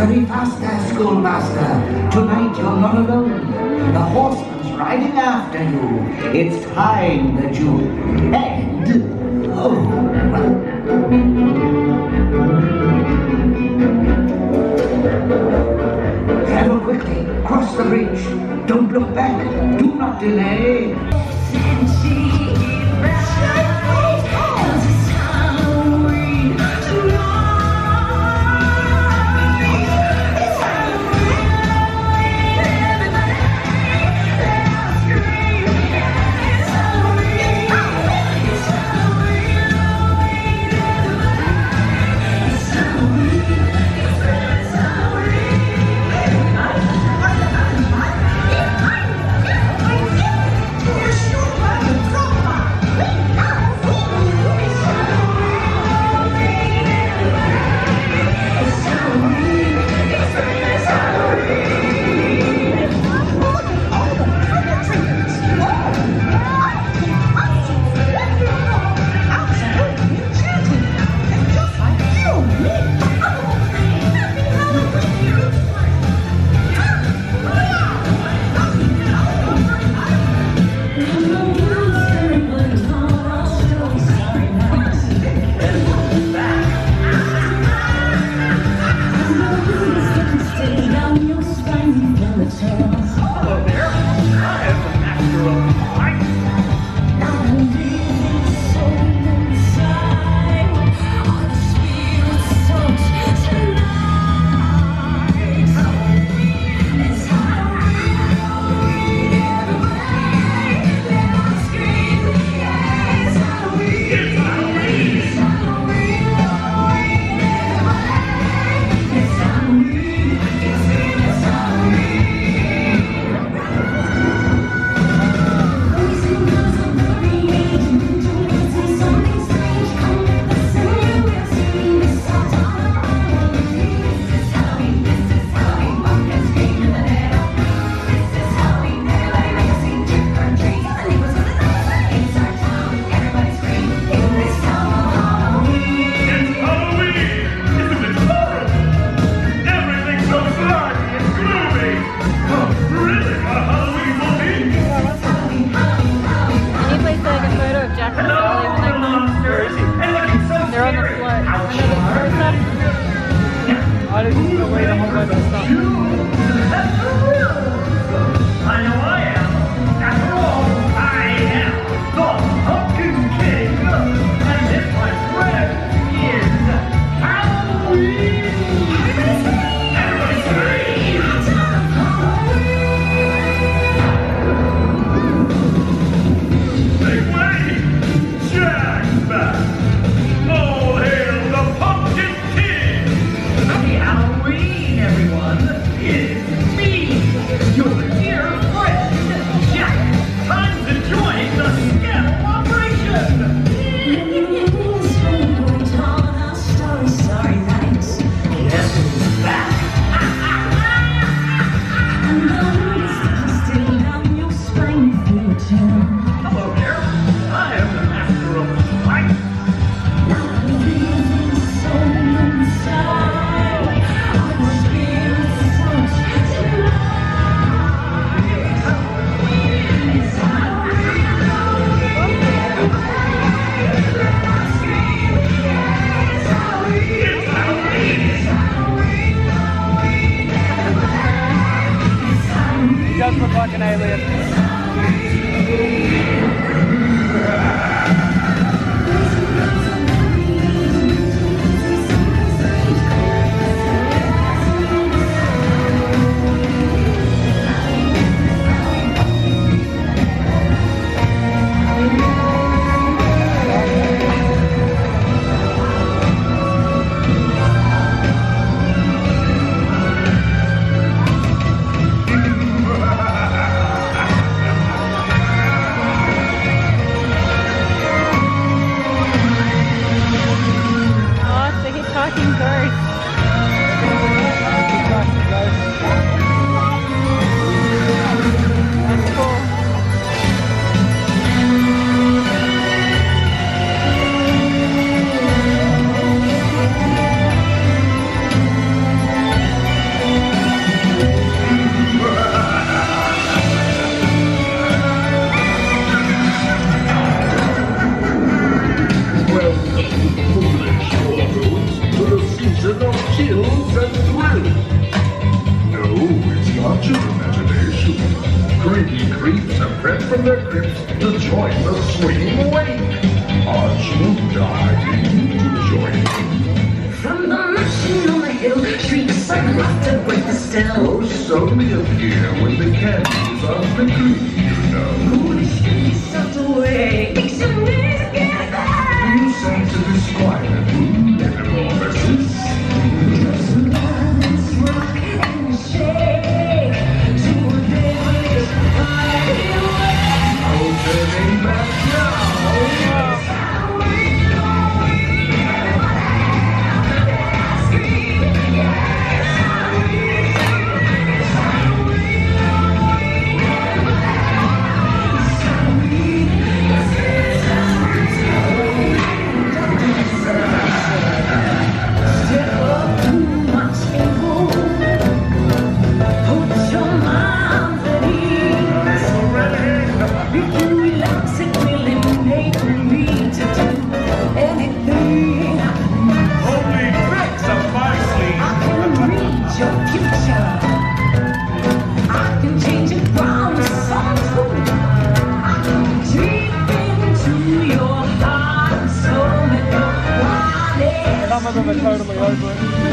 Scurry faster, schoolmaster. Tonight you're not alone. The horseman's riding after you. It's time that you head home. Travel quickly. Cross the bridge. Don't look back. Do not delay. 감사합니다. and I live. From their crypts to join the swinging wake. Are you dying to join me? From the mansion on the hill, shrieks like laughter break the still. Ghosts only oh, appear when the candles are flickering, over.